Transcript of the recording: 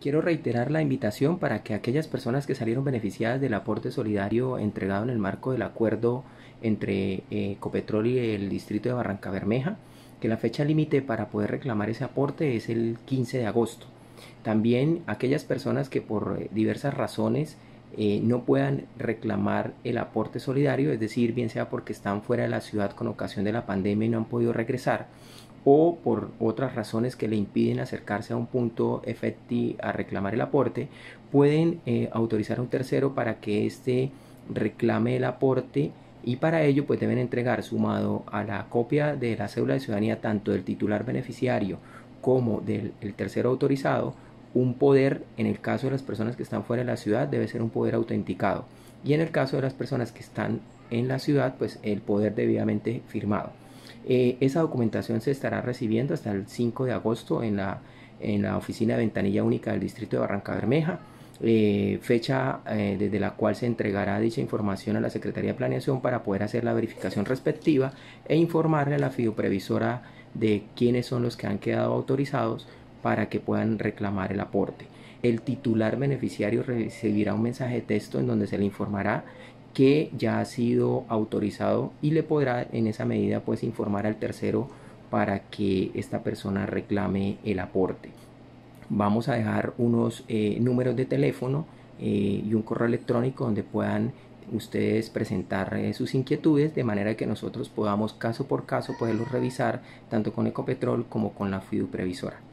Quiero reiterar la invitación para que aquellas personas que salieron beneficiadas del aporte solidario entregado en el marco del acuerdo entre eh, Copetrol y el distrito de Barranca Bermeja, que la fecha límite para poder reclamar ese aporte es el 15 de agosto. También aquellas personas que por eh, diversas razones eh, no puedan reclamar el aporte solidario, es decir, bien sea porque están fuera de la ciudad con ocasión de la pandemia y no han podido regresar, o por otras razones que le impiden acercarse a un punto efectivo a reclamar el aporte, pueden eh, autorizar a un tercero para que éste reclame el aporte y para ello pues deben entregar sumado a la copia de la cédula de ciudadanía tanto del titular beneficiario como del tercero autorizado un poder, en el caso de las personas que están fuera de la ciudad, debe ser un poder autenticado. Y en el caso de las personas que están en la ciudad, pues el poder debidamente firmado. Eh, esa documentación se estará recibiendo hasta el 5 de agosto en la, en la oficina de ventanilla única del distrito de Barranca Bermeja. Eh, fecha eh, desde la cual se entregará dicha información a la Secretaría de Planeación para poder hacer la verificación respectiva e informarle a la fiduprevisora de quiénes son los que han quedado autorizados para que puedan reclamar el aporte. El titular beneficiario recibirá un mensaje de texto en donde se le informará que ya ha sido autorizado y le podrá en esa medida pues informar al tercero para que esta persona reclame el aporte. Vamos a dejar unos eh, números de teléfono eh, y un correo electrónico donde puedan ustedes presentar eh, sus inquietudes de manera que nosotros podamos caso por caso poderlos revisar tanto con Ecopetrol como con la FIDU Previsora.